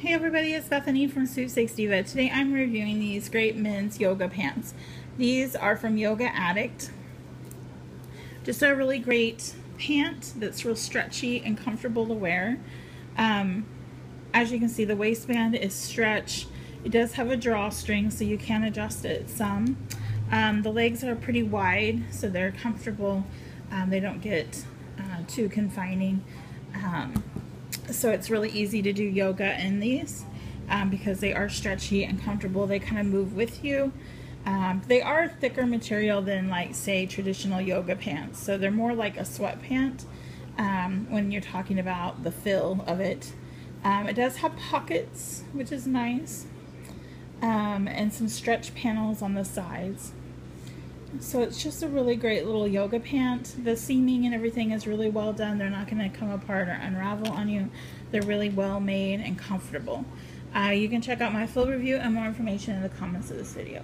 Hey everybody, it's Bethany from Sweepstakes Diva. Today I'm reviewing these great men's yoga pants. These are from Yoga Addict. Just a really great pant that's real stretchy and comfortable to wear. Um, as you can see, the waistband is stretch. It does have a drawstring, so you can adjust it some. Um, the legs are pretty wide, so they're comfortable. Um, they don't get uh, too confining. So it's really easy to do yoga in these um, because they are stretchy and comfortable. They kind of move with you. Um, they are thicker material than like say traditional yoga pants. So they're more like a sweat pant um, when you're talking about the fill of it. Um, it does have pockets, which is nice, um, and some stretch panels on the sides. So it's just a really great little yoga pant. The seaming and everything is really well done. They're not going to come apart or unravel on you. They're really well made and comfortable. Uh, you can check out my full review and more information in the comments of this video.